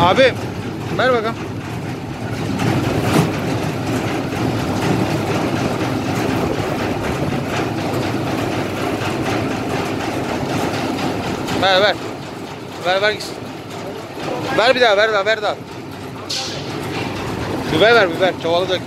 Abi ver bakalım. Ver ver. Ver ver gitsin. Ver bir daha ver daha ver daha. Biber ver biber çuvalı dök.